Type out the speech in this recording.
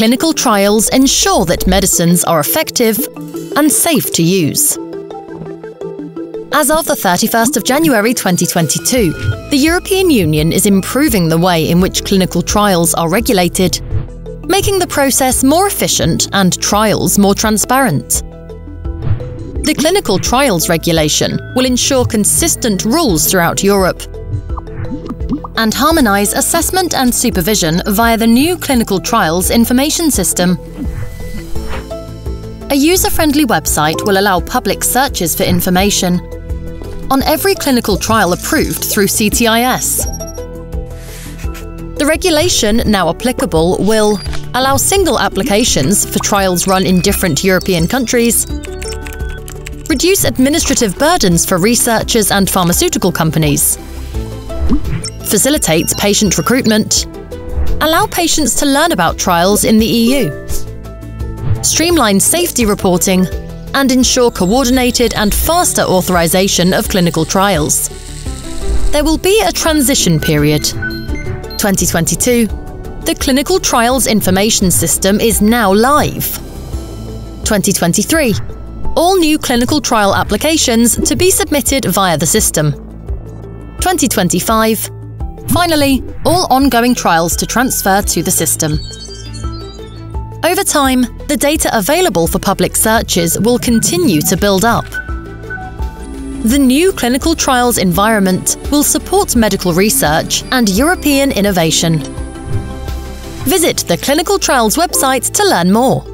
Clinical trials ensure that medicines are effective and safe to use. As of the 31st of January 2022, the European Union is improving the way in which clinical trials are regulated, making the process more efficient and trials more transparent. The Clinical Trials Regulation will ensure consistent rules throughout Europe and harmonise assessment and supervision via the new Clinical Trials Information System. A user-friendly website will allow public searches for information on every clinical trial approved through CTIS. The regulation now applicable will allow single applications for trials run in different European countries, reduce administrative burdens for researchers and pharmaceutical companies, facilitates patient recruitment, allow patients to learn about trials in the EU, streamline safety reporting, and ensure coordinated and faster authorization of clinical trials. There will be a transition period. 2022, the Clinical Trials Information System is now live. 2023, all new clinical trial applications to be submitted via the system. 2025, Finally, all ongoing trials to transfer to the system. Over time, the data available for public searches will continue to build up. The new clinical trials environment will support medical research and European innovation. Visit the clinical trials website to learn more.